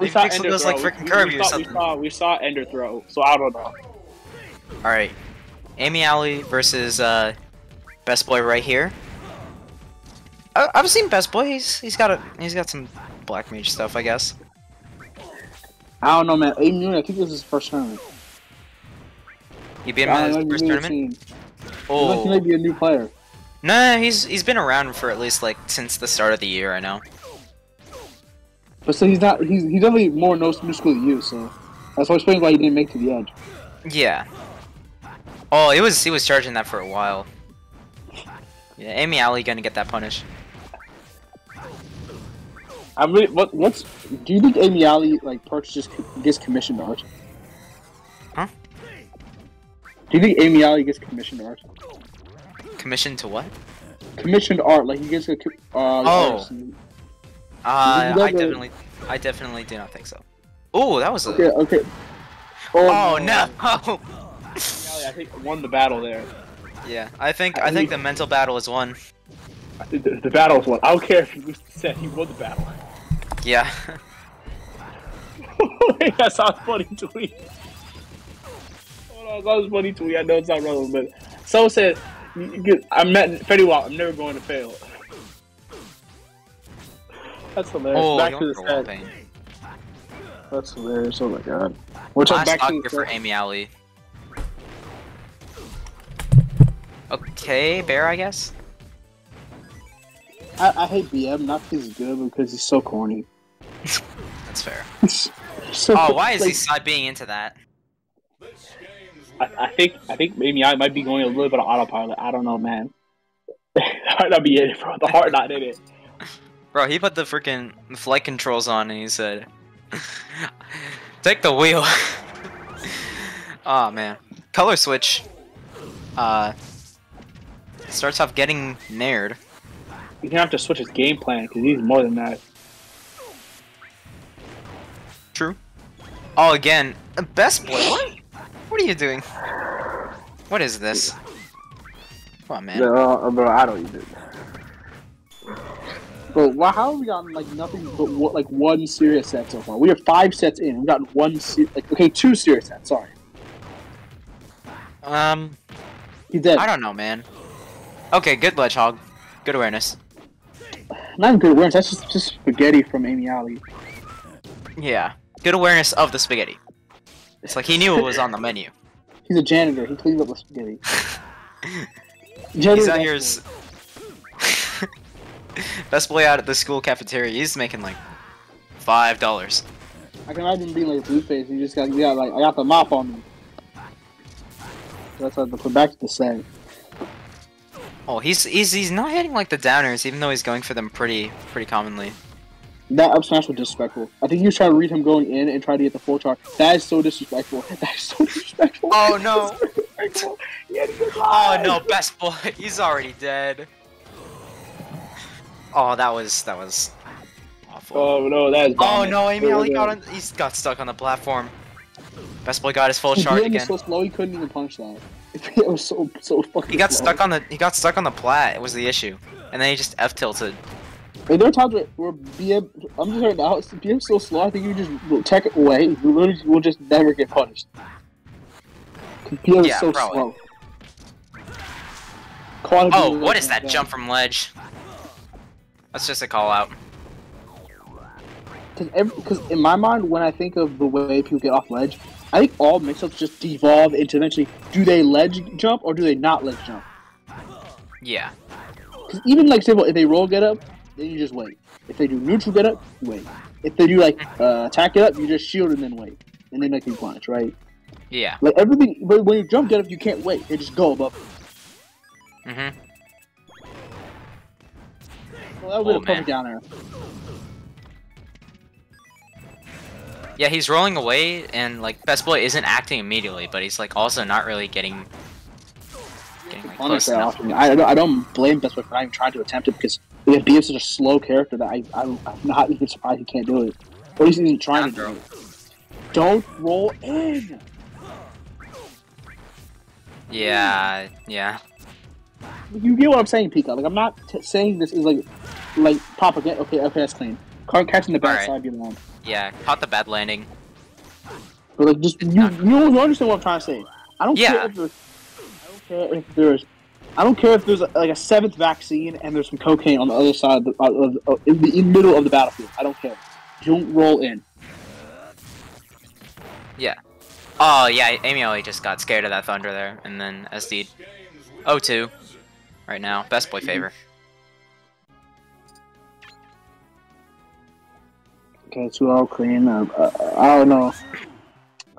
We saw thinks Ender Lil's throw. like freaking Kirby we or saw, something. We saw, we saw Ender throw, so I don't know. All right, Amy Alley versus uh, Best Boy right here. I, I've seen Best Boy. He's he's got a he's got some black mage stuff, I guess. I don't know, man. Amy, Moon, I think this is his first tournament. He beat him in don't his first tournament. team. He might- He Oh, might be a new player. nah, he's he's been around for at least like since the start of the year. I know. But so he's not. He's he's definitely more no new school than you. So that's why explains why he didn't make it to the edge. Yeah. Oh, it was he was charging that for a while. Yeah, Amy Alley gonna get that punish. I really. What what's? Do you think Amy Alley like purchases gets commissioned art? Huh? Do you think Amy Alley gets commissioned art? Commissioned to what? Commissioned art, like he gets a. Uh, Oh. Uh, I definitely, I definitely do not think so. Oh, that was a. Okay. Okay. Oh no! Alley, I think won the battle there. yeah, I think I think the mental battle is won. The, the battle is won. I don't care if he said he won the battle. Yeah. I saw a funny tweet. Hold on, I saw this funny tweet. I know it's not relevant, but someone said, you- you "I met Fetty Wap. I'm never going to fail." That's hilarious. oh, back to the for set. pain. That's hilarious. Oh my god. We're talking Last back to the for. Amy Alley. Okay, Bear, I guess. I, I hate BM not because he's good, but because he's so corny. That's fair. so, Oh, why is he side being into that? I, I think I think maybe I might be going a little bit of autopilot. I don't know, man. the heart not be in it, bro. The heart not in it. Bro, he put the freaking flight controls on and he said, "Take the wheel." oh man, color switch. Uh, starts off getting nared. He's gonna have to switch his game plan because he's more than that. True. Oh, again, best boy. What? What are you doing? What is this? Come on, man. uh, bro, I don't even. Bro, why, how have we gotten like nothing but what, like one serious set so far? We are five sets in. We've gotten one se- like okay, two serious sets. Sorry, Um, he's dead. I don't know, man. Okay, good ledge hog. Good awareness. Not good awareness. That's just, just spaghetti from Amy Alley. Yeah, good awareness of the spaghetti. It's like he knew it was on the menu. He's a janitor. He cleans up the spaghetti. He's out here. Best boy out at the school cafeteria. He's making like five dollars. I can imagine being like Blueface. You just got, he got like, I got the mop on me. That's what put back to the set. Oh, he's he's he's not hitting like the downers, even though he's going for them pretty pretty commonly. That up smash was disrespectful. I think he was trying to read him going in and try to get the full charge. That is so disrespectful. That is so disrespectful. Oh, no. So disrespectful. He had a good Oh no, best boy, he's already dead. Oh, that was that was awful. Oh no, that is. Oh no, Amy Alley got on. He's got stuck on the platform. Best boy got his full DM was again. so slow he couldn't even punch that. It was so so fucking. He got slow. stuck on the he got stuck on the plat. It was the issue, and then he just f tilted. Hey, there are times where, BM. I'm just hearing now. BM's so slow. I think you just tech it away. You literally will just never get punished. BM Yeah, is so probably. slow. Quality Oh, is what that jump from ledge? That's just a call out. Because in my mind, when I think of the way people get off ledge, I think all mix-ups just devolve into eventually, do they ledge jump or do they not ledge jump? Yeah. Because even like simple, if they roll get up, then you just wait. If they do neutral get up, wait. If they do like uh, attack get up, you just shield and then wait, and then they can punch, right? Yeah. Like everything, but when you jump get up, you can't wait. They just go above. Mhm. Well, that would Oh, be a perfect down air. Yeah, he's rolling away, and like Best Boy isn't acting immediately, but he's like also not really getting getting like often. I, I don't- I don't blame Best Boy for not even trying to attempt it because yeah, B is such a slow character that I, I I'm not even surprised he can't do it. Or he's trying to do it. Don't roll in. Yeah, yeah. You get what I'm saying, Pika. Like I'm not t- saying this is like like propaganda. Okay, okay, that's clean. Card catching the Alright. backside, get along. yeah, caught the bad landing. But like, just you, you you understand what I'm trying to say. I don't Yeah. care if there's, I don't care if there's, I don't care if there's like a seventh vaccine and there's some cocaine on the other side of the, of, of, in the in middle of the battlefield. I don't care. Don't roll in. Yeah. Oh yeah, Amy Ollie just got scared of that thunder there, and then SD 0-2 right now. Best boy favor. Okay, two out clean. Uh, uh, I don't know.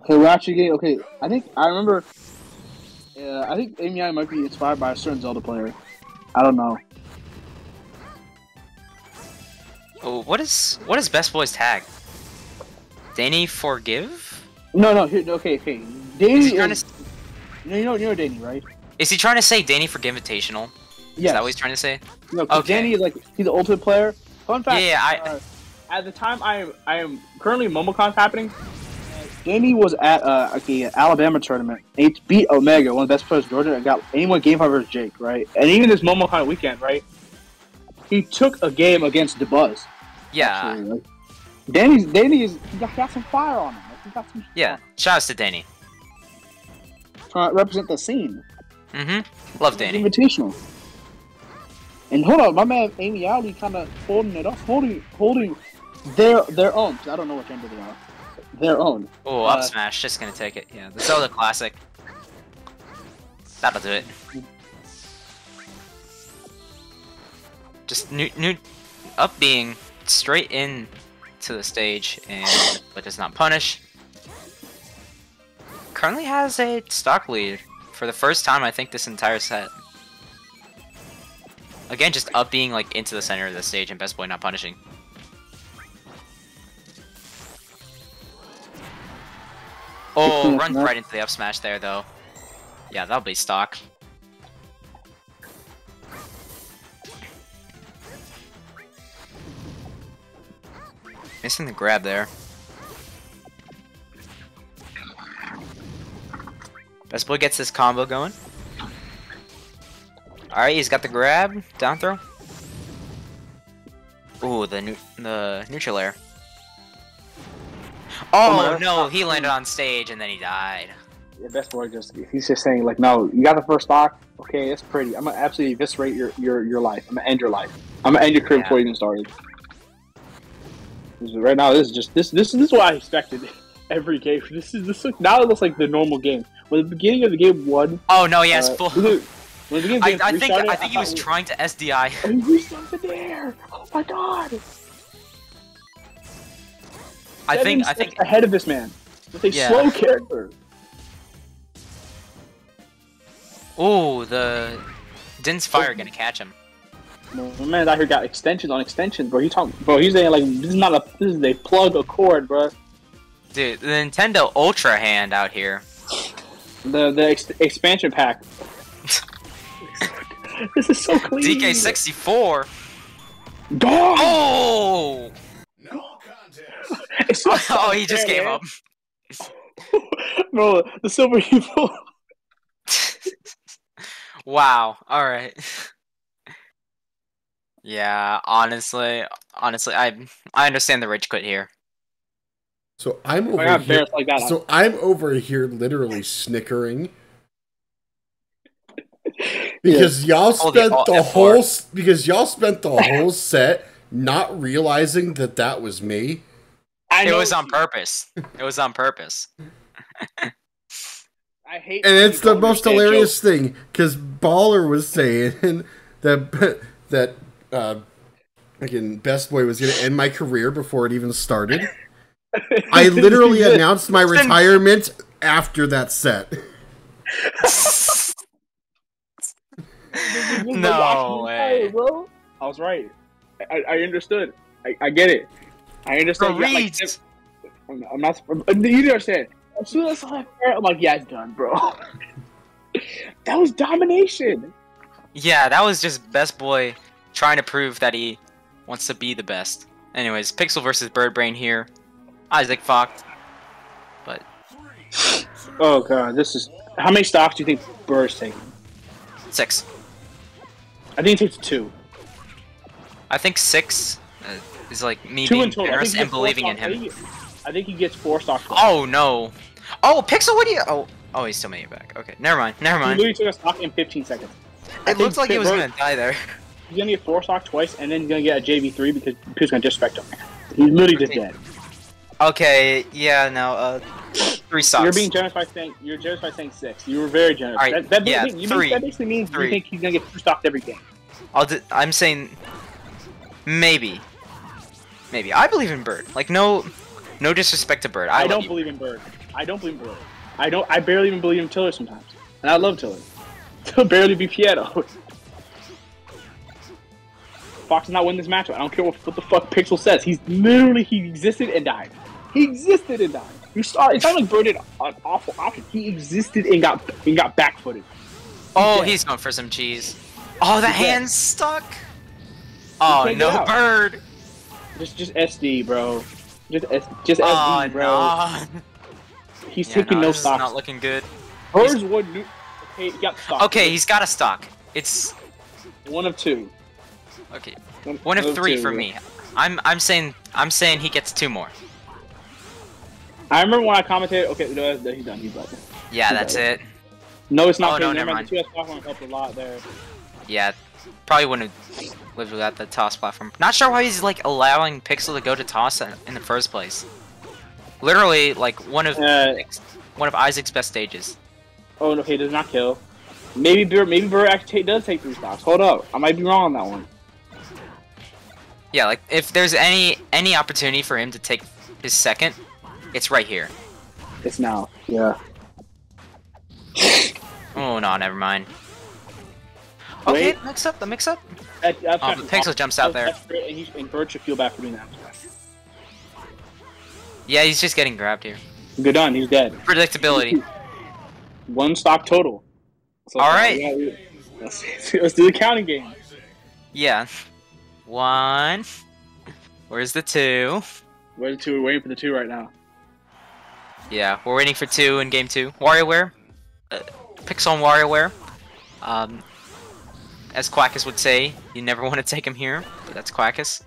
Okay, we're actually getting okay. I think I remember. Yeah, I think Amy I might be inspired by a certain Zelda player. I don't know. Oh, what is what is best boy's tag? Danny forgive? No, no. Here, okay, okay. Is Danny trying is, to you know, you know, you know Danny, right? is he trying to say Danny forgive invitational? Yeah. Is that what he's trying to say? No, Okay. Danny is like he's the ultimate player. Fun fact. Yeah, I- uh, at the time I am I am currently MomoCon's happening. Danny was at uh, okay, Alabama tournament. He beat Omega, one of the best players in Georgia, and got anyone game five versus Jake, right? And even this MomoCon weekend, right? He took a game against DeBuzz. Yeah, actually, like. Danny's Danny's he got, got some fire on him. Like, he got some yeah. Shouts to Danny. trying to represent the scene. Mm-hmm. Love Danny. Invitational. And hold on, my man Amy Alley kind of holding it up, holding holding their their own. I don't know what gender they are. Their own. Oh, up Uh, smash, just gonna take it. Yeah, the Zelda classic. That'll do it. Just new, new, up being straight in to the stage and but does not punish. Currently has a stock lead for the first time I think this entire set. Again, just up being like into the center of the stage and Best Boy not punishing. Oh, runs right into the up smash there though. Yeah, that'll be stock. Missing the grab there. Best boy gets this combo going. Alright, he's got the grab, down throw. Ooh, the the neutral air. Oh, my no, he landed on stage and then he died. Yeah, best boy just he's just saying like, no, you got the first stock. Okay, it's pretty. I'm gonna absolutely eviscerate your your your life. I'm gonna end your life. I'm gonna end your career Yeah. before you even started. Right now, this is just this this this is what I expected. Every game. This is this is, now it looks like the normal game. When the beginning of the game one, Oh no, Yes, has uh, full. when the beginning I, I think I think he was thought, trying to SDI. Oh, he restarted there! Oh my god! I think I think ahead of this man with a Yeah. slow character. Oh, the Din's oh. fire gonna catch him. No, man out here got extensions on extensions, bro. He talking, bro. He's saying like this is not a this is a plug a cord, bro. Dude, the Nintendo Ultra hand out here. The the ex- expansion pack. this is so clean. DK64. Dog. Oh! It's so Oh, he just gave up. bro. The silver evil. wow. All right. Yeah, honestly, honestly, I I understand the rage quit here. So I'm oh over got here. like that. So I'm over here literally snickering because y'all Oh, the spent alt the F4. whole because y'all spent the whole set not realizing that that was me. I It was on purpose. It was on purpose. I hate. And it's the most understand hilarious thing because Baller was saying that that uh, again Best Boy was going to end my career before it even started. I literally announced my retirement after that set. this is the No way. I was right. I, I understood. I, I get it. I understand. Bro, you got, like, I'm, I'm not. You didn't understand. As soon as I saw that, pair, I'm like, yeah, it's done, bro. that was domination. Yeah, that was just Best Boy trying to prove that he wants to be the best. Anyways, Pixel versus Bird Brain here. Isaac Fox. But Oh god, this is. How many stocks do you think Burr's taking? six. I think he takes two. I think six. Is like me Two being in generous and believing in him. he- I think he gets four stocks. Oh no. Oh, Pixel, what do you? Oh, oh, he's still made it back. Okay, never mind. Never mind. He literally took a stock in 15 seconds. It looks like he was gonna die there. He's gonna get four stock twice, and then he's gonna get a JV3 because Pew's gonna disrespect him. He's literally just dead. Okay, yeah, no, uh, three stocks. You're being generous by saying you're generous by saying six. You were very generous. All right, that, that, yeah, you three. Mean, that basically means Three. you think he's gonna get two stocks every game. I'll d- I'm saying maybe, maybe. I believe in Bird. Like no, no disrespect to Bird. I, I, don't you. believe in Bird. I don't believe in Bird. I don't. I barely even believe in Tiller sometimes, and I love Tiller. He'll barely be Pietro. Fox is not winning this matchup. I don't care what, what the fuck Pixel says. He's literally he existed and died. He existed and died. You saw it's not like Bird did an awful option. He existed and got and got backfooted. Oh, dead. he's going for some cheese. Oh, the dead. stuck. Oh no. Bird. Just just SD, bro. Just S, just Oh SD, bro. no. He's Yeah, taking no, is stocks. not looking good. Bird's one new. Okay, he got stock. Okay, he's got a stock. It's one of two. okay. One of three two. for me. I'm I'm saying I'm saying he gets two more. I remember when I commented. Okay, no, no, he's done. He's done. Yeah, He's that's done. it. No, it's not. Oh, no, never mind. The TOS platform helped a lot there. Yeah, probably wouldn't have lived without the TOS platform. Not sure why he's like allowing Pixel to go to TOS in in the first place. Literally, like one of Uh, one of Isaac's best stages. oh, okay, does not kill. Maybe Burr, maybe Burr actually does take three stocks. Hold up, I might be wrong on that one. Yeah, like if there's any any opportunity for him to take his second, it's right here. It's now. Yeah. Oh no, never mind. Okay, Wait. mix up the mix up. That, that's Oh, the of- Pixel jumps out there. That's and, he's, Bird should feel bad for doing that. Yeah, he's just getting grabbed here. Good on, He's dead. Predictability. One stock total. So, All right. yeah, let's, let's do the counting game. Yeah. One. Where's the two? We're the two. We're waiting for the two right now. Yeah, we're waiting for two in game two. WarioWare, uh, Pixel and WarioWare. Um, as Quackus would say, you never want to take him here, but that's Quackus,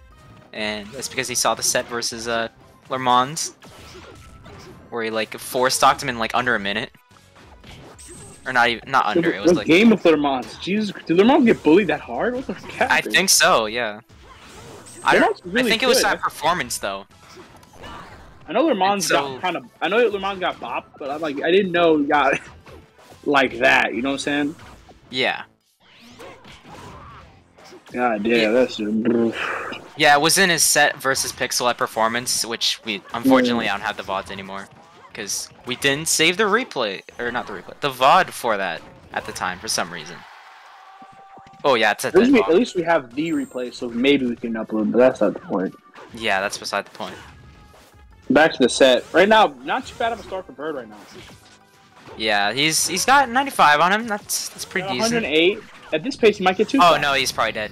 and that's because he saw the set versus uh, Le where he like four stocked him in like under a minute, or not even not under. It was the like game of Lermont. Jesus, did Lermont get bullied that hard? What the heck? I think so. Yeah. I don't. really I think it was good. that performance though. I know Lermont's And so- got kind of. I know Lermont got bopped, but I'm like, I didn't know he got like that. You know what I'm saying? Yeah. God damn, that's just. Yeah, it was in his set versus Pixel at performance, which we unfortunately I don't have the VODs anymore. Because we didn't save the replay, or not the replay, the VOD for that at the time for some reason. Oh yeah, it's at At least, the we, at least we have the replay, so maybe we can upload. But that's not the point. Yeah, that's beside the point. Back to the set. Right now, not too bad of a start for Bird right now. Yeah, he's he's got 95 on him. That's that's pretty Got decent. 108. At this pace, he might get two. Oh no, he's probably dead.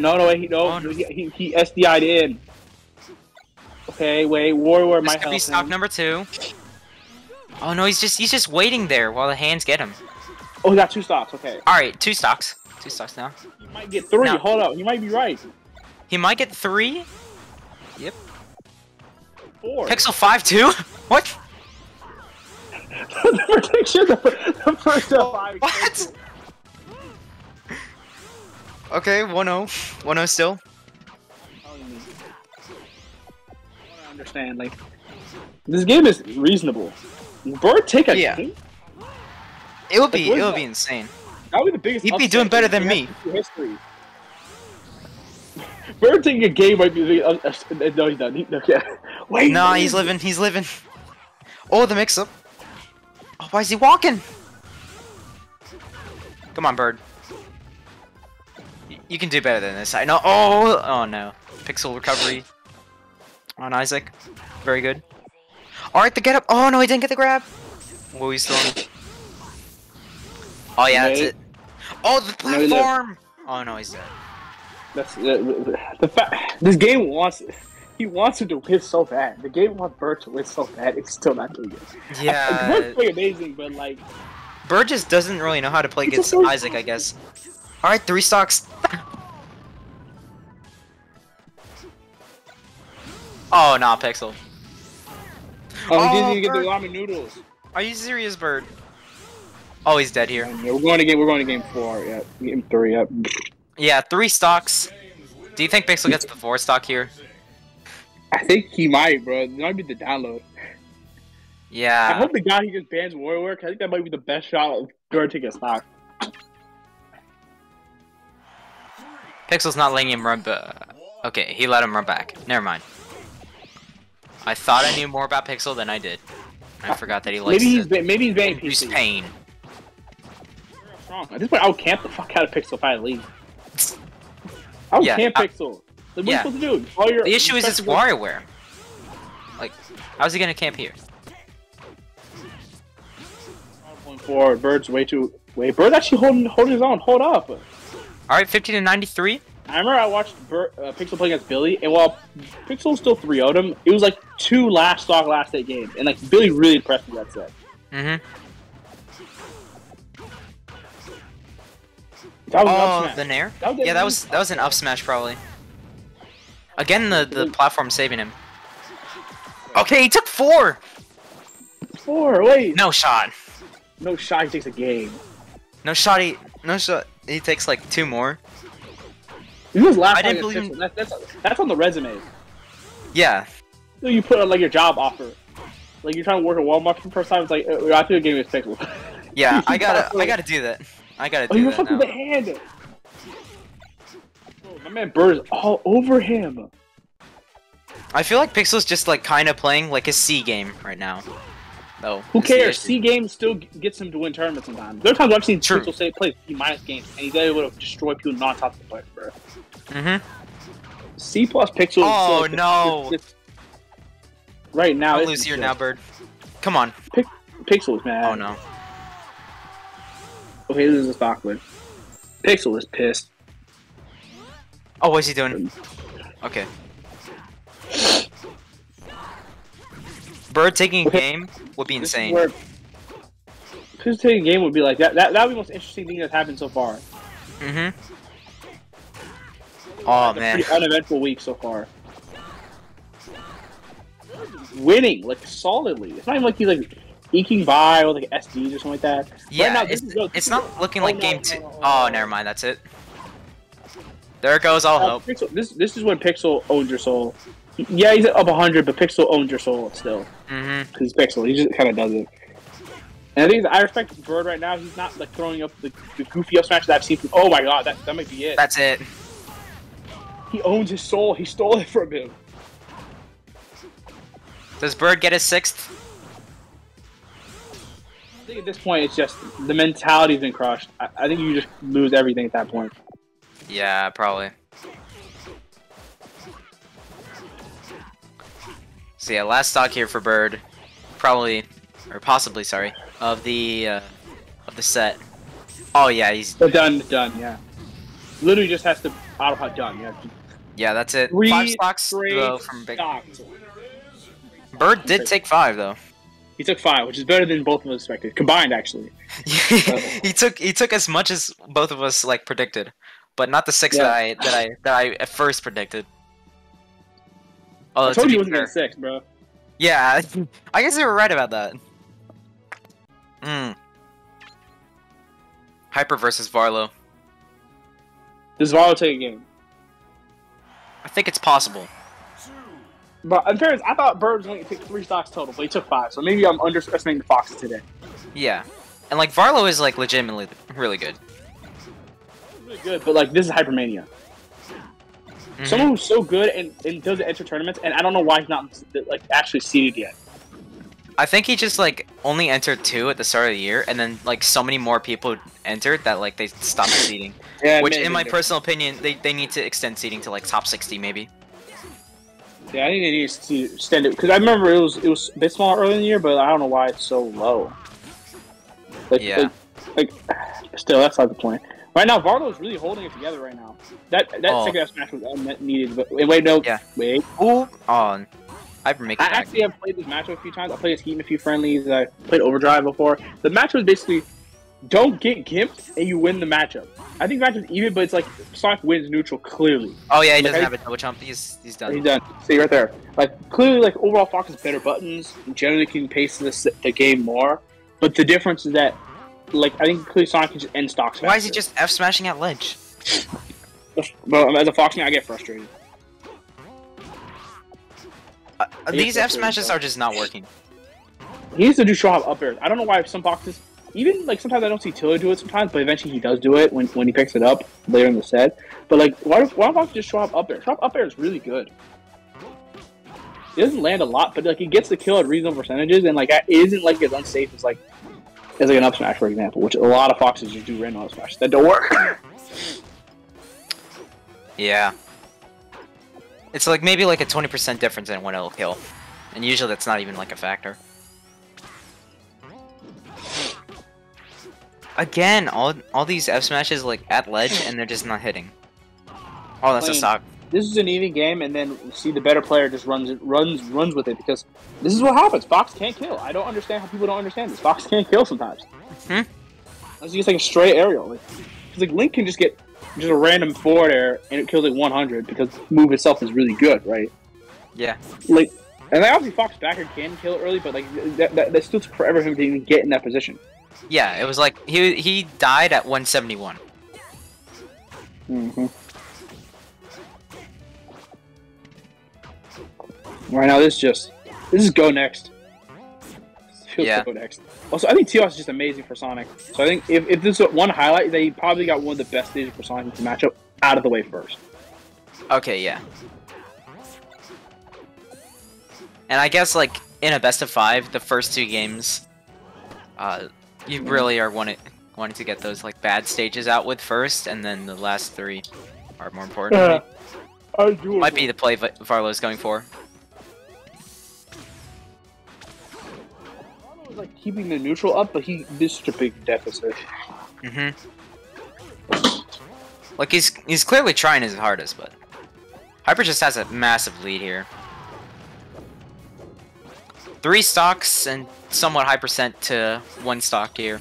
No, no, wait, he, no, Oh, he, he, he SDI'd in. Okay, wait, Warrior might could help be stock number two. Oh no, he's just he's just waiting there while the hands get him. Oh, he got two stocks. Okay, All right, two stocks, two stocks now. he might get three. No. Hold up, he might be right. He might get three. Yep. Four. Pixel five two. What? the prediction, the, the first of five. What? Okay, 1-0. 1-0 still. I understand. Like, this game is reasonable. Bird take a Yeah. game? It would be Like, it would be insane. That would be the biggest. He'd be doing better than me. history-. Bird taking a game might be the. Uh, uh, no, he's not. He, okay. Wait. Nah, he's living. He's living. Oh, the mix-up. Oh, why is he walking? Come on, bird. You can do better than this. I know. Oh, oh no. Pixel recovery on Isaac. Very good. All right, the get up. Oh no, he didn't get the grab. Whoa, he's still on. Oh yeah, that's it. Oh, the platform. Oh no, he's dead. That's uh, the, the fact. This game wants. He wants him to win so bad. The game wants Bird to win so bad. It's still not doing it. Bird's Yeah. playing amazing, but like, Bird just doesn't really know how to play against Isaac, I guess. Alright, three stocks. Oh, nah, Pixel. Oh, he Oh, didn't even get the Bird. ramen noodles. Are you serious, Bird? Oh, he's dead here. Yeah, we're going to game. We're going to game four. Yeah, game three. Yeah. Yeah, three stocks. Do you think Pixel gets the four stock here? I think he might, bro. It might be the download. Yeah. I hope the guy he just bans WarioWare. 'cause I think that might be the best shot of Bird to get stock. Pixel's not letting him run back. Okay, he let him run back. Never mind. I thought I knew more about Pixel than I did. I forgot that he likes Maybe he's to maybe he's banning PC. pain. At this point, I would camp the fuck out of Pixel if I leave. I would Yeah, camp I- Pixel. Like, what yeah. are you supposed to do? All your The issue is it's WarioWare. Like, how's he gonna camp here? Forward, Bird's way too. Wait, Bird's actually holding holding his own. Hold up. Alright, 50 to 93? I remember I watched Bert, uh, Pixel play against Billy, and while Pixel still 3 0'd him, it was like two last stock last day games, and like Billy really impressed me that set. Mm-hmm. That was an Oh, up smash. the Nair? That Yeah, that was that was an up smash probably. Again, the, the platform saving him. Okay, he took four! four. Wait, No shot. no shot. He takes a game. No shot, he... No shot. He takes like two more. This was last I didn't believe against Pixel. That, that's that's on the resume. Yeah. So you put on like your job offer. Like you're trying to work at Walmart for the first time. It's like uh, I took a game against Pixel. Yeah, I gotta I gotta do that. I gotta Oh, do you that fucked now. with the hand. Oh, my man Bird is all over him. I feel like Pixel's just like kind of playing like a C game right now. Though. Who cares? C games still gets him to win tournaments sometimes. There are times I've seen True. Pixel say play C minus games and he's able to destroy people non-top the player. Bro. Mhm. C plus Pixel. Oh, no. it's- it's- right now, it's lose here now, Bird. Come on. Pixel is mad. Oh no. Okay, this is a stock. Pixel is pissed. Oh, what's he doing? Okay. Bird taking a game would be insane. Pixel taking a game would be like that. That that would be the most interesting thing that's happened so far. Mm hmm Oh man. pretty uneventful week so far. Winning like solidly. It's not even like he's like eking by with like SDs or something like that. Yeah, now, this it's, is it's not looking Oh, like no, game two. no, Oh, never mind. That's it. There it goes. I'll Uh, help. Pixel, this this is when Pixel owns your soul. Yeah, he's up 100, but Pixel owns your soul still. Mm-hmm. Because he's Pixel. He just kind of does it. And I think I respect Bird right now. He's not like throwing up the, the goofy up smash that I've seen. From, oh my god, that, that might be it. That's it. he owns his soul. He stole it from him. Does Bird get his sixth? I think at this point, it's just the mentality's been crushed. I, I think you just lose everything at that point. Yeah, probably. So yeah, last stock here for Bird, probably, or possibly, sorry, of the uh, of the set. Oh yeah, he's done, done, yeah. Literally just has to auto hot done. Yeah. yeah, that's it. Three Five stocks though from Big. stocks. Bird did take five though. He took five, which is better than both of us expected. Combined, actually. he took he took as much as both of us like predicted, but not the six Yeah. that I that I that I at first predicted. Oh, I told you he wasn't fair. getting six, bro. Yeah, I guess you were right about that. Hmm. Hyper versus Varlo. This is Varlo take a game. I think it's possible. But in fairness, I thought Bird was going to take three stocks total, but he took five. So maybe I'm underestimating the Foxes today. Yeah, and like Varlo is like legitimately really good. Really good, but like this is Hypermania. Mhm. Someone who's so good and, and doesn't enter tournaments, and I don't know why he's not like actually seeded yet. I think he just like only entered two at the start of the year, and then like so many more people entered that like they stopped seeding. Yeah, Which, maybe. in my personal opinion, they, they need to extend seeding to like top sixty maybe. Yeah, I think they need to extend it because I remember it was it was a bit smaller early in the year, but I don't know why it's so low. Like, Yeah. like, like still, that's not the point. Right now, Varlo is really holding it together right now. That that Oh. second smash was unneeded. But wait, wait, no, Yeah. wait. Ooh, oh, I've making I actually have played this matchup a few times. I played this game a few friendlies. I played Overdrive before. The match was basically don't get gimped and you win the matchup. I think matchup's even, but it's like Sonic wins neutral clearly. Oh yeah, he Like, doesn't have a double jump. He's he's done. He's done. See right there. Like clearly, like overall, Fox has better buttons. and Generally, can pace this, the game more. But the difference is that, like, I think clearly Sonic can just end stocks. Why is he just F smashing at ledge? Well, as a Fox man, I get frustrated. Uh, these F smashes are just not working. He needs to do show up airs. I don't know why some boxes, even like sometimes I don't see Tilly do it sometimes, but eventually he does do it when, when he picks it up later in the set. But like, why why don't boxes just show up up air? Show up air is really good. It doesn't land a lot, but like he gets the kill at reasonable percentages, and like it isn't like as unsafe as like as like an up smash, for example, which a lot of foxes just do random up smash that don't work. Yeah. It's like maybe like a 20% difference in when it'll kill. And usually that's not even like a factor. Again, all all these F smashes like at ledge and they're just not hitting. Oh, that's a Plain. This is an even game, and then see the better player just runs it, runs runs with it because this is what happens. Fox can't kill. I don't understand how people don't understand this. Fox can't kill sometimes. Hmm. Unless he gets like a straight aerial. Like, like Link can just get just a random forward air and it kills like 100 because move itself is really good, right? Yeah. Like, and like, obviously Fox backer can kill early, but like that, that, that still took forever for him to even get in that position. Yeah, it was like he he died at 171. Mm-hmm. Right now, this just this is go next. Feels Yeah. go next. Also, I think TOS is just amazing for Sonic. So I think if, if this is one highlight, they probably got one of the best stages for Sonic to match up out of the way first. Okay, yeah. And I guess like in a best of five, the first two games, uh, you really are wanting wanting to get those like bad stages out with first, and then the last three are more important. Uh, I do. Might be the play Va- Varlo's going for. Was like keeping the neutral up, but he such a big deficit. Mm-hmm. Like he's he's clearly trying his hardest, but Hyper just has a massive lead here. Three stocks and somewhat high percent to one stock here.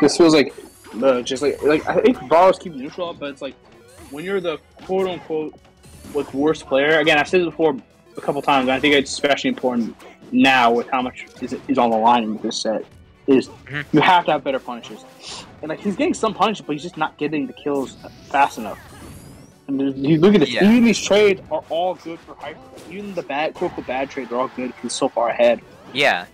This feels like uh, just like like I think Varlo's keeping neutral up, but it's like when you're the quote unquote like worst player. Again, I've said this before a couple times. And I think it's especially important now with how much is, is on the line in this set. Is Mhm. you have to have better punishes, and like he's getting some punishes, but he's just not getting the kills fast enough. And you look at this. Yeah. Even these trades are all good for Hyper. Even the bad, quote unquote bad trades are all good because he's so far ahead. Yeah.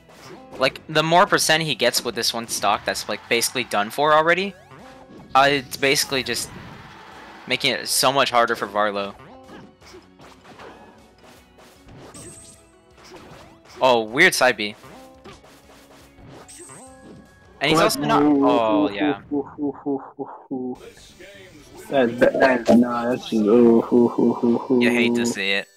Like the more percent he gets with this one stock that's like basically done for already, uh, it's basically just making it so much harder for Varlo. Oh, weird side B. And he's also not. Oh yeah. That, that, that that's just, ooh, ooh, ooh, ooh, ooh. You hate to see it.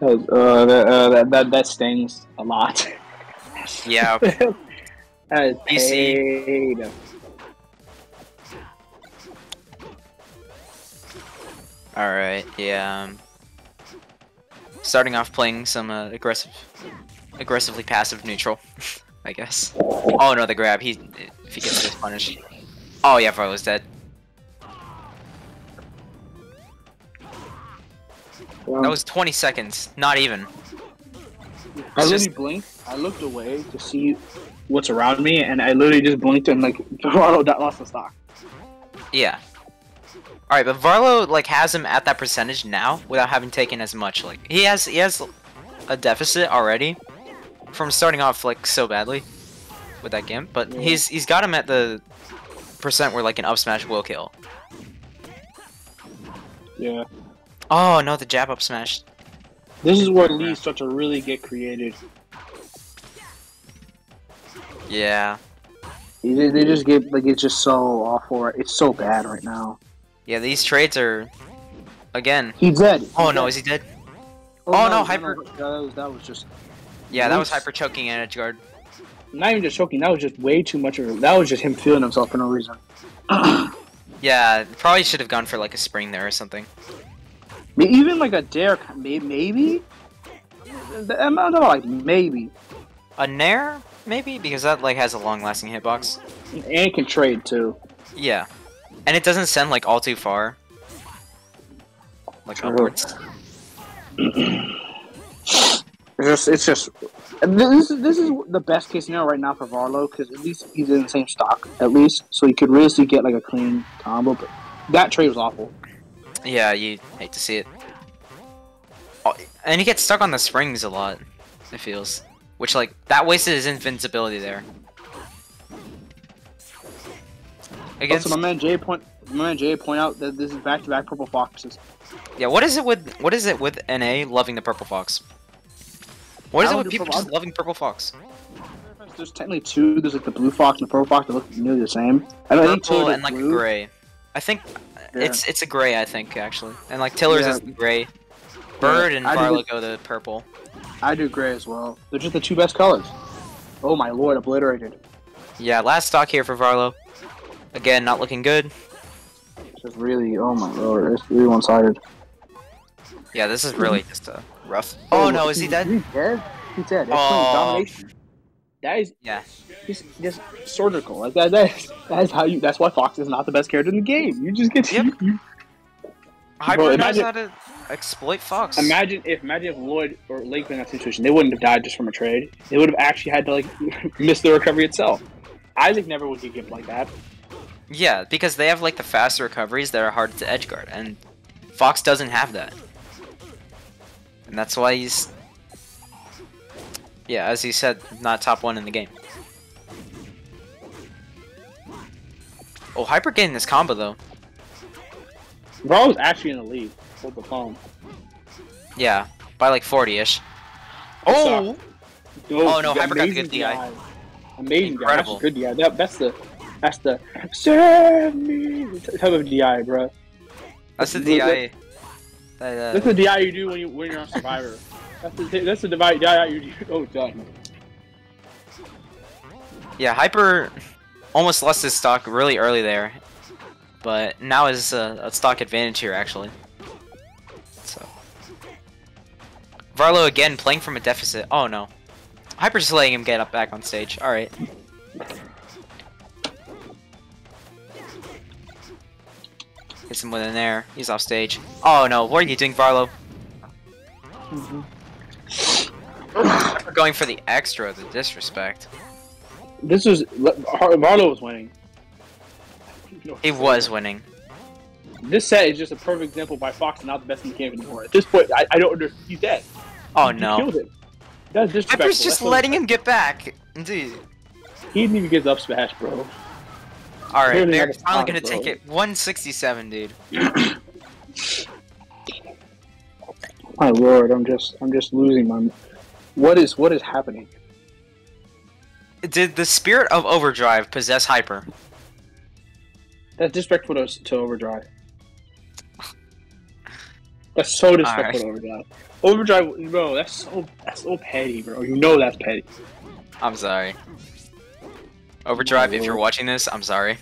That, was, uh, that, uh, that, that, that stings a lot. Yeah. that is You see- All right. Yeah. Starting off playing some uh, aggressive, aggressively passive neutral, I guess. Oh no, the grab. He if he gets this punished. Oh yeah, Varlo's dead. That was 20 seconds. Not even. I literally just- blinked. I looked away to see what's around me, and I literally just blinked and like Toronto lost the stock. Yeah. All right, but Varlo like has him at that percentage now without having taken as much. Like he has he has a deficit already from starting off like so badly with that gimp, but Yeah. he's he's got him at the percent where like an up smash will kill. Yeah. Oh no, the jab up smash. This is where Lee starts to really get creative. Yeah. They, they just get like it's just so awful. right- It's so bad right now. Yeah, these trades are again. He's dead. He's Oh no, dead. is he dead? Oh, oh no, hyper- That was, that was just Yeah, that was hyper choking and edge guard. not even just choking. That was just way too much of. That was just him feeling himself for no reason. Yeah, probably should have gone for like a spring there or something. Even like a dare, maybe. I'm not like maybe. A Nair, maybe? Because that like has a long-lasting hitbox. And it can trade too. Yeah. And it doesn't send like all too far. Like upwards. It's just, it's just. This is this is the best case scenario right now for Varlo because at least he's in the same stock at least, so he could really get like a clean combo. But that trade was awful. Yeah, you hate to see it. Oh, and he gets stuck on the springs a lot, it feels. Which, like, that wasted his invincibility there. Against, Also, my man Jay point, my man Jay point out that this is back to back purple foxes. yeah, what is it with, what is it with NA loving the purple fox? What is it with people purple- just loving purple fox? There's technically two. There's like the blue fox and the purple fox that look nearly the same. I don't think two Purple and like blue. gray. I think Yeah. it's it's a gray, I think, actually. And like Tiller's Yeah. is gray. Bird and Varlo go the purple. I do gray as well. They're just the two best colors. Oh my lord, obliterated. Yeah, last stock here for Varlo. Again, not looking good. It's just really, oh my lord, it's really one sided. Yeah, this is really just a rough. Oh no, is he dead? He's dead. He's dead. That's Oh. domination. That is Yeah. just just surgical. Like that. That is, that is how you. That's why Fox is not the best character in the game. You just get. To, Yep. you, knows imagine- how to exploit Fox. imagine if imagine if Lloyd or Link were in that situation, they wouldn't have died just from a trade. They would have actually had to like miss the recovery itself. Isaac never would get given like that. Yeah, because they have like the fast recoveries that are hard to edgeguard, and Fox doesn't have that. And that's why he's Yeah, as he said, not top one in the game. Oh, Hyper getting this combo though. Raw was actually in the lead. Hold the phone. Yeah, by like 40-ish. Uh, oh! Oh, no, Hyper got the good DI. Amazing Incredible. DI. Good DI. That, that's the that's the save me type of DI, bro. That's the DI. that, That's uh, the DI you do when you when you're on Survivor. that's the that's the DI DI you do. Oh, done. Yeah, Hyper almost lost his stock really early there, but now is a, a stock advantage here actually. So Varlo again playing from a deficit. Oh no, Hyper's just letting him get up back on stage. All right. Hits him with an air. He's off stage. Oh no, what are you doing, Varlo? Mm-hmm. We're going for the extra, the disrespect. This was Marlo was winning. He was winning. This set is just a perfect example by Fox not the best in the game anymore. At this point, I, I don't under. He's dead. Oh You no. killed him. That's disrespectful. Hyper's just That's letting him get back. Dude. He didn't even get the up smash, bro. Alright, Clearly they're finally gonna take it. 167, dude. My lord, I'm just I'm just losing my. What is what is happening? Did the spirit of overdrive possess Hyper? That's disrespectful to, to Overdrive. That's so disrespectful to Overdrive. Overdrive, bro. That's so that's so petty, bro. You know that's petty. I'm sorry. Overdrive, if you're watching this, I'm sorry.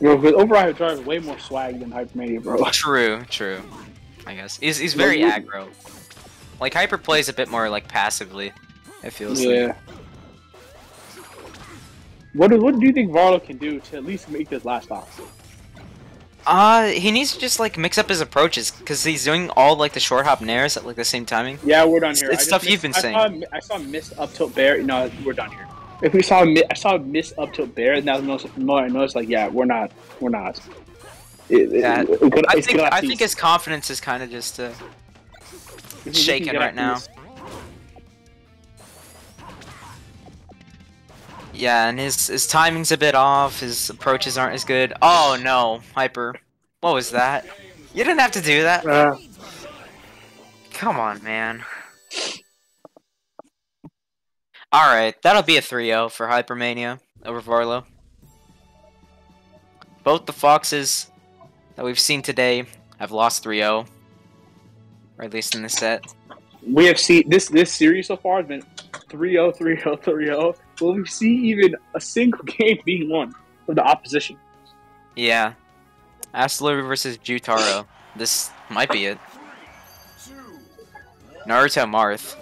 Because Overdrive is way more swag than Hypermania, bro. True, true. I guess. He's, he's very Yeah. aggro. Like, Hyper plays a bit more, like, passively. It feels like. Yeah. What do, what do you think Varlo can do to at least make this last stop? Uh, he needs to just, like, mix up his approaches, because he's doing all, like, the short hop nairs at, like, the same timing. Yeah, we're done here. it's stuff missed- you've been I saying. Saw, I saw miss up tilt bear. No, we're done here. If we saw I saw miss up tilt bear, and that was most more. I noticed like, yeah, we're not, we're not. It, it- Yeah, it could- I think I think his confidence is kind of just uh, If we can shaken right now. these- yeah, and his his timing's a bit off. His approaches aren't as good. Oh no, hyper. What was that? You didn't have to do that. Uh, Come on, man. All right, that'll be a 3-0 for Hypermania over Varlo. Both the Foxes that we've seen today have lost 3-0, or at least in this set. we have seen this this series so far has been 3-0, 3-0, 3-0 will we see even a single game being won from the opposition? Yeah. Absolute versus Jutaro. this might be it. Naruto Marth.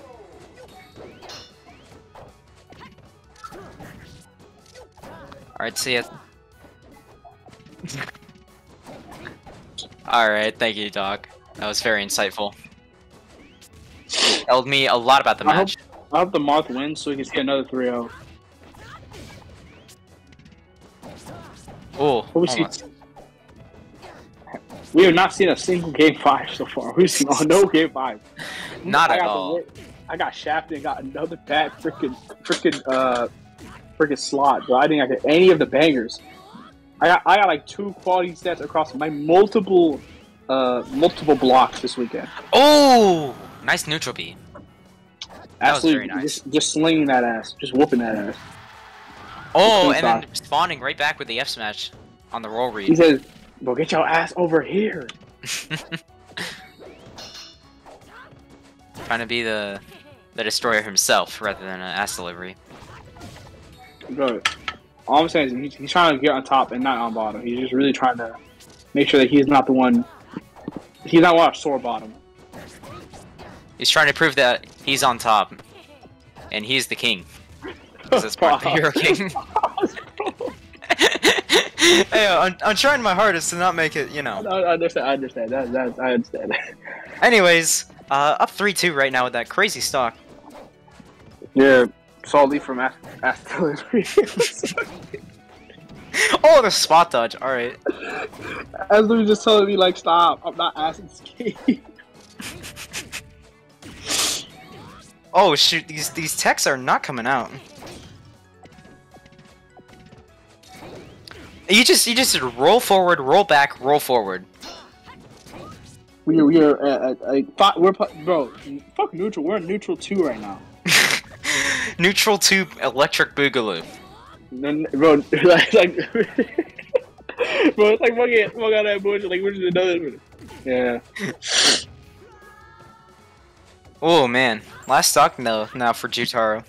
Alright, see ya. Alright, thank you, Doc. That was very insightful. Told me a lot about the I match. Hope, I hope the Marth wins so he can get another 3 0. Oh, we see? almost. We have not seen a single game five so far. We've seen no game five. Not I at all. I got shafted and got another bad freaking freaking uh freaking slot, bro. I didn't get any of the bangers. I got I got like two quality stats across my multiple uh multiple blocks this weekend. Oh, nice neutral B. Absolutely, nice. just, just slinging that ass, just whooping that ass. Oh, and then uh, spawning right back with the F smash on the roll read. He says, "Bro, get your ass over here." Trying to be the the destroyer himself rather than an ass delivery. Bro, all I'm saying is he's, he's trying to get on top and not on bottom. He's just really trying to make sure that he's not the one. He's not one sore bottom. He's trying to prove that he's on top, and he's the king. Because it's part of the Hero King. hey, I'm, I'm trying my hardest to not make it, you know. I I understand. I understand. That, that, I understand. Anyways, uh, up 3-2 right now with that crazy stock. yeah, solely from ass. Oh, the spot dodge. All right. As was just telling me, like, stop. I'm not asking ski. Oh shoot, these these techs are not coming out. You just you just roll forward, roll back, roll forward. we we are uh, uh, we're bro. Fuck neutral. We're in neutral two right now. Neutral tube electric boogaloo. No, bro, like, like bro, it's like fucking fuck out that bullshit. Like, we're just another. Yeah. Oh man, last stock no now for Jutaro.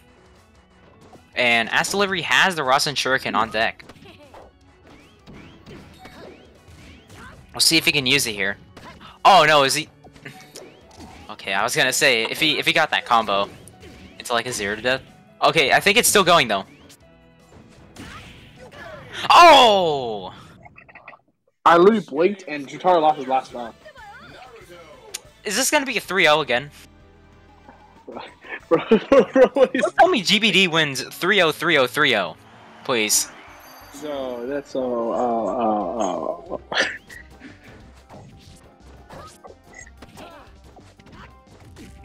And Ass Delivery has the Rasen Shuriken on deck. We'll see if he can use it here. Oh no, is he? Okay, I was gonna say if he if he got that combo into like a zero to death. Okay, I think it's still going though. Oh! I literally blinked and Jutaro lost his last round. Is this gonna be a 3-0 again? Bro, bro, what is Don't tell me GBD wins 3-0, 3-0, 3-0. Please. so? That's so. Uh, uh,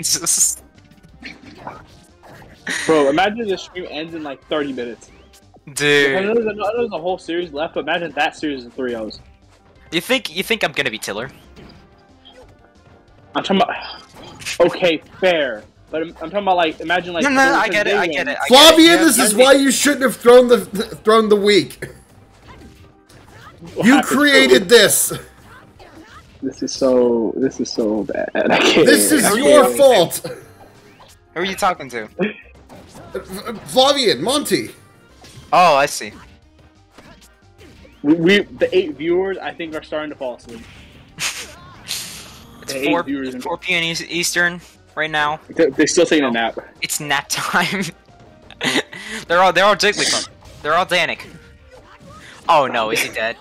uh. Bro, imagine the stream ends in like 30 minutes. I know Dude, there's, a, I know there's a whole series left, but imagine that series in three O's. you think you think I'm gonna be Tiller? I'm talking about. Okay, fair. But I'm, I'm talking about like imagine like. no, no, no, I get it, I get it. I get it. Flavian, Yeah, this is why you shouldn't have thrown the thrown the weak. What You created this. This is so. This is so bad. I can't. This is I can't. your fault. Who are you talking to? Flavian, Monte. Oh, I see. We, we the eight viewers I think are starting to fall asleep. It's The 4, viewers in- 4 p.m. Eastern right now. They- They're still taking a nap. It's nap time. they're all they're all Jigglypuff. They're all Danik. Oh no, is he dead?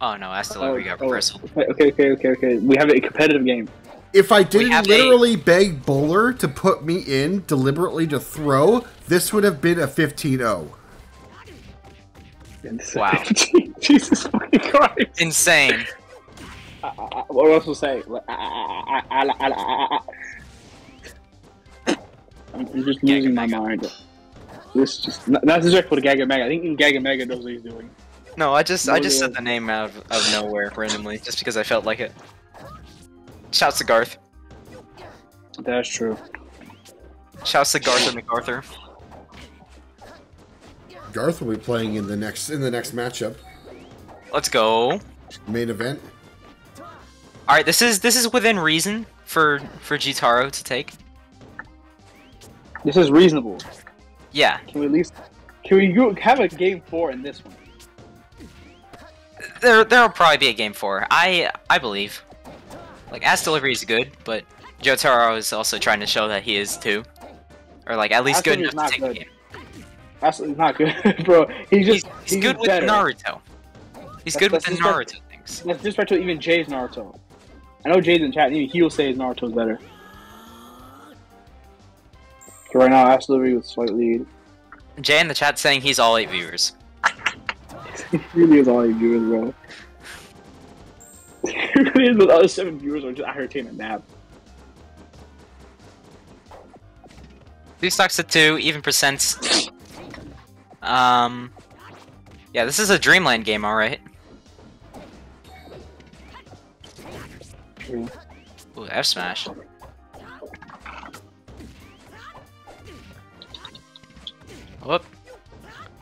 Oh no, Ass Delivery got oh, reversal. okay, okay, okay, okay, okay. We have a competitive game. If I didn't have a- literally beg Bowler to put me in deliberately to throw, this would have been a 15-0. Wow. Jesus fucking Christ. Insane. I, I, what else to say? I, I, I, I, I, I, I. I'm I'm just losing my mind. This is just not, not disrespectful to Gaga Mega. I think even Gaga Mega knows what he's doing. No, I just I oh, just No, said the name out of, of nowhere randomly, just because I felt like it. Shouts to Garth. That's true. Shouts to Garth and MacArthur. Garth will be playing in the next in the next matchup, Let's go. main event. All right, this is this is within reason for for Jitaro to take. This is reasonable. Yeah, Can we at least can we have a game four in this one? There there'll probably be a game four. I I believe. Like Ass Delivery is good, but Jotaro is also trying to show that he is too, or like at least Ass good Delivery enough to take not the good. game. He's not good, bro. He's He's, just he's good with better. Naruto. He's That's- good with that's the just- Naruto things. That's to even Jay's Naruto. I know Jay's in chat. and Even he will say his Naruto's better. So right now, Ass Delivery with slight lead. Jay in the chat saying he's all eight viewers. He really is all he viewers, bro. he really is with other seven viewers are just out here taking a nap. Two stocks at two, even percents. Um, yeah, this is a Dreamland game, all right. Ooh, F smash. Whoop.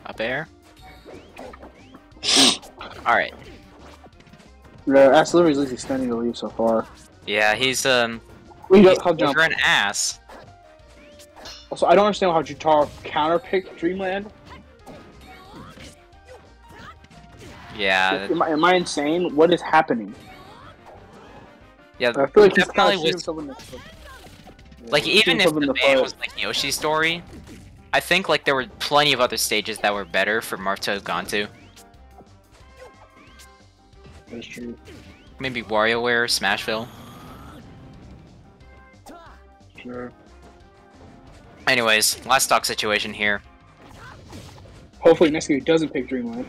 Up air. Alright. Yeah, Ass Delivery's at least extending the lead so far. Yeah, he's um We he's got how jump. an ass. Also, I don't understand how Jutaro counterpicked Dreamland. Yeah, Am I, am I insane? What is happening? yeah. I feel like definitely was shooting himself in the like Yeah, even if the the ban was like Yoshi's story, I think like there were plenty of other stages that were better for Mark to have gone to. That's true. Maybe WarioWare, Smashville. Sure. Anyways, last stock situation here. Hopefully next game doesn't pick Dreamland.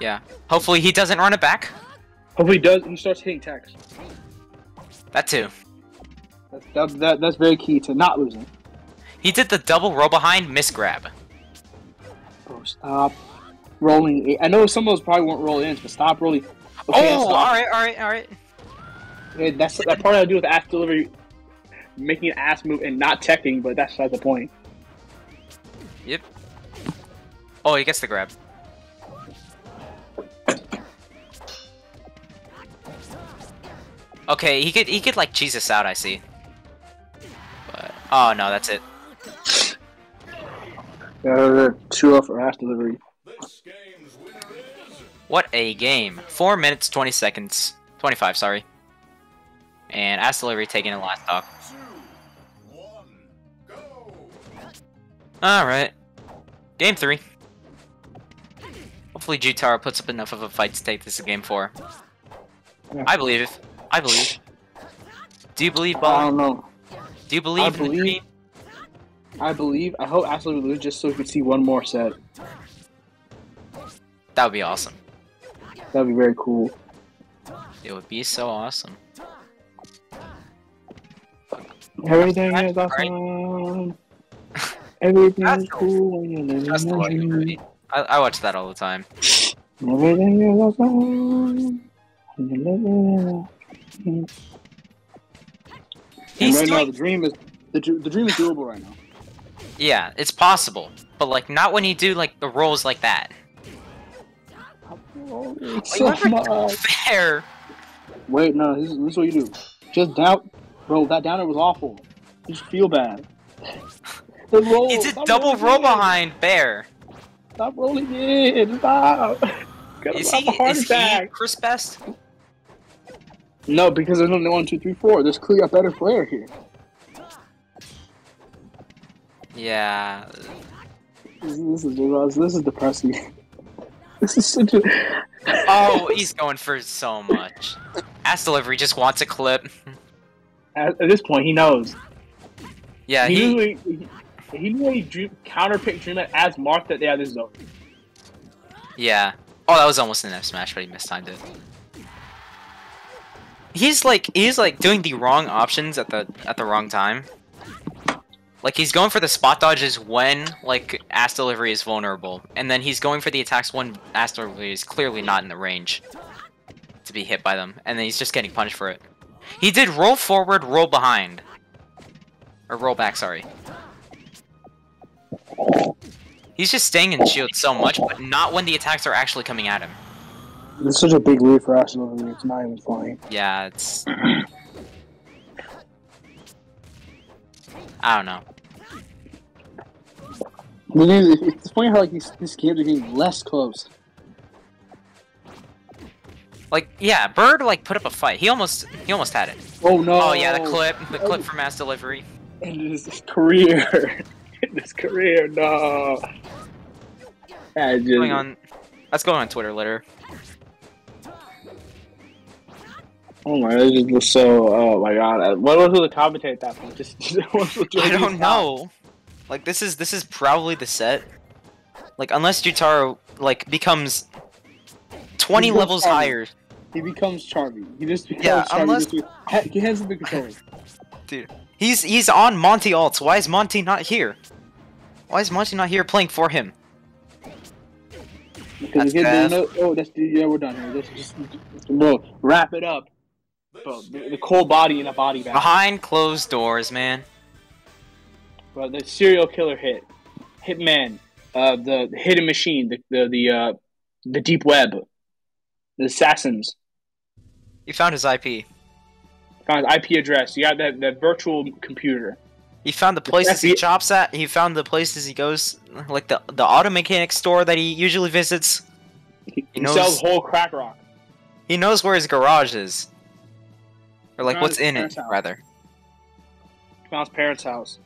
Yeah. Hopefully he doesn't run it back. Hopefully he does. He starts hitting text. That too. That's that, that, that's very key to not losing. He did the double roll behind miss grab. Bro, stop rolling. I know some of those probably won't roll in, but stop rolling. Okay, oh, alright, alright, alright. Yeah, that's that part I do with ass delivery, making an ass move and not teching, but that's not the point. Yep. Oh, he gets the grab. Okay, he could he could like Jesus out, I see. But oh no, that's it. Uh, two off for ass delivery. What a game. Four minutes, twenty seconds. Twenty-five, sorry. And Ass Delivery taking the last stock. Alright. Game three. Hopefully Jutaro puts up enough of a fight to take this to game four. Yeah. I believe. I believe. Do you believe, I don't know. Do you believe in the believe-? I believe. I hope Ass delivery lose just so we can see one more set. That would be awesome. That'd be very cool. It would be so awesome. Everything That's is awesome. Everything is cool when you're living That's the the lucky movie. I, I watch that all the time. Everything is awesome. when you're living in and right now, the dream is the, the dream is doable right now. yeah, it's possible, but like not when you do like the rolls like that. Oh, it's You so much. fair. Wait, no, this is, this is what you do. Just down, bro. That downer was awful. You just feel bad. The roll. He did stop double rolling roll in. behind Bear. Stop rolling in. Stop. Gonna Is he a heart is he. Chris Best? No, because there's only one, two, three, four. There's clearly a better player here. Yeah. This, this is this is depressing. This is such a. Oh, he's going for so much. Ass delivery just wants a clip. At, at this point, he knows. Yeah, he, he. knew he, he knew he dream, counterpicked Dreamland as marked that yeah, this is over. Yeah. Oh, that was almost an F smash, but he mistimed it. He's like he's like doing the wrong options at the at the wrong time. Like he's going for the spot dodges when like ass delivery is vulnerable, and then he's going for the attacks when ass delivery is clearly not in the range to be hit by them, and then he's just getting punished for it. He did roll forward, roll behind, or roll back. Sorry. He's just staying in shield so much, but not when the attacks are actually coming at him. This is such a big lead for Arsenal. It's not even funny. Yeah, it's. I don't know. It's funny how like these, these games are getting less close. Like, yeah, Bird like put up a fight. He almost he almost had it. Oh no! Oh yeah, the clip, the oh. clip for mass delivery. In his career, his career, no. Just, going on. That's going on Twitter later. Oh my god, this just was so. Oh my god, what was the commentate at that point? Just, just I don't know. Like this is this is probably the set. Like unless Jutaro like becomes twenty He goes levels Charlie. higher. He becomes Charmy. He just becomes Yeah, Charmy. unless- Just- he- him the controller. He's he's on Monte alts. Why is Monte not here? Why is Monte not here playing for him? Because That's bad. no, oh, that's yeah, we're done here. Let's just, bro, wrap it up. Bro, the, the cold body in a body bag. Behind closed doors, man. Bro, the serial killer hit, Hitman, uh, the hidden machine, the the the uh, the deep web, the assassins. He found his IP. Found his IP address. You got that that virtual computer. He found the places he chops at. He found the places he goes, like the the auto mechanic store that he usually visits. He, he knows- sells whole crack rock. He knows where his garage is, or like what's in it, house. rather. Found his parents' house,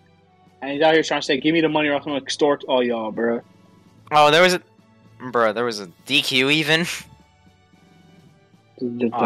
and he's out here trying to say, "Give me the money, or else I'm gonna extort all y'all, bro." Oh, there was a, bro. There was a DQ even.